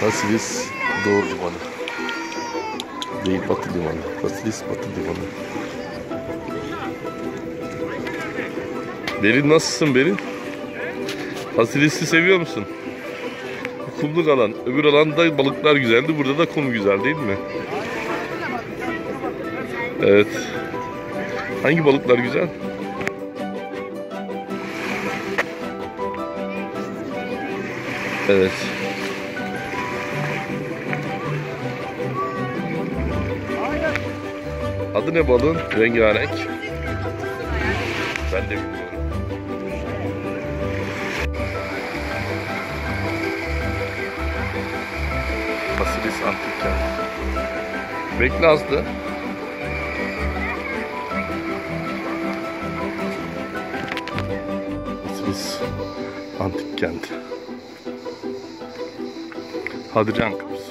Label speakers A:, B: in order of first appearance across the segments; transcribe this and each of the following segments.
A: Fasilis Doğu Limanı. Değil Batı Limanı. Fasilis Batı Limanı. Berin nasılsın Berin? Fasilis'i seviyor musun? Kumluk alan. Öbür alanda balıklar güzeldi. Burada da kum güzel değil mi? Evet. Hangi balıklar güzel? Evet. Adı ne balığın? Rengarenk. Ben de bilmiyorum. Fasilis Antik Kent. Bekle Aslı. Fasilis Antik Kent. Hadrian Kapısı.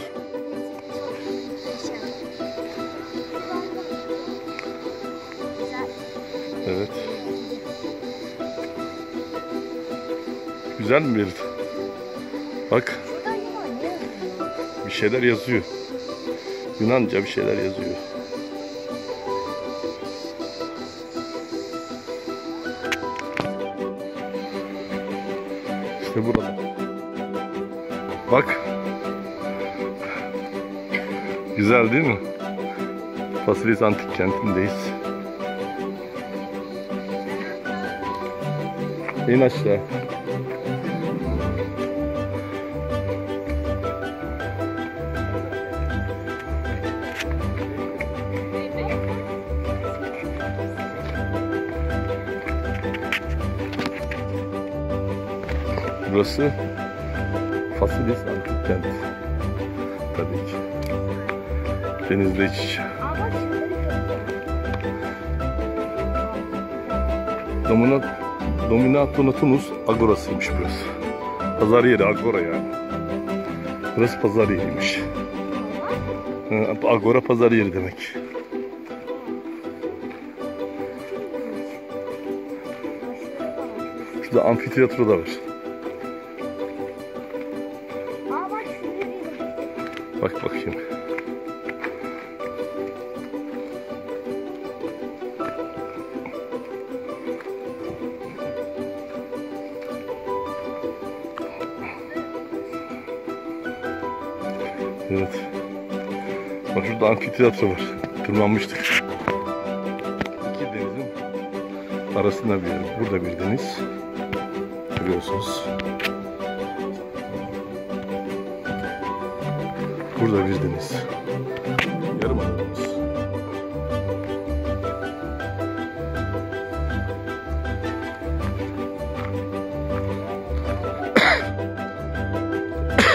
A: Evet. Güzel mi bir? Bak bir şeyler yazıyor. Yunanca bir şeyler yazıyor. İşte burada. Bak. Güzel değil mi? Fasilis Antik Kenti'ndeyiz. いました。Você facilita o tempo pra gente. Tênis leite. Tamo na. Dominat, Dominatonatunus Agora'sıymış burası. Pazar yeri Agora yani. Burası pazar yeriymiş. Agora pazar yeri demek. Şurada amfiteyatro da var.
B: Bak
A: bakayım. Evet. Bak şurada amfiteyatro var. Tırmanmıştık. İki denizin arasında bir yer. Burada bir deniz. Görüyorsunuz. Burada bir deniz. Yarım adamız.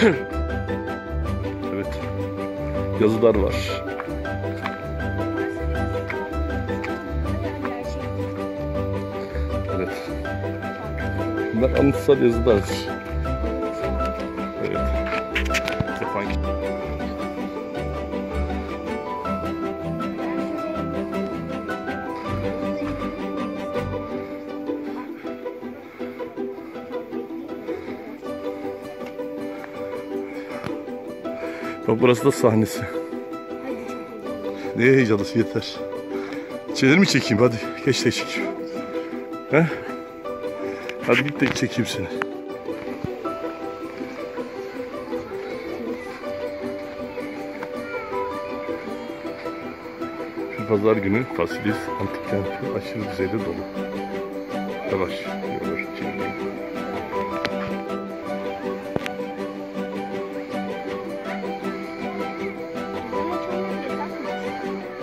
A: evet. Yazılar var. Evet. Bunlar anıtsal yazılar. Bak burası da sahnesi. Ne heyecanlısı yeter. Şeyleri mi çekeyim hadi. Geç de çekeyim. He? Hadi git de çekeyim seni. Şu pazar günü Fasilis antik kenti aşırı düzeyde dolu. Yavaş yürüyor. Çekeyim.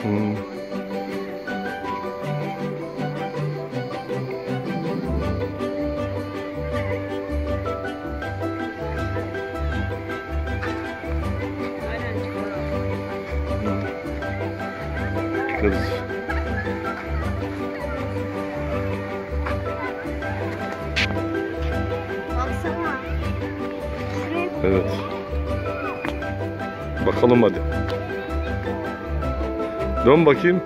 A: Hmm.
B: Baksana.
A: Evet. Bakalım hadi. Dön bakayım.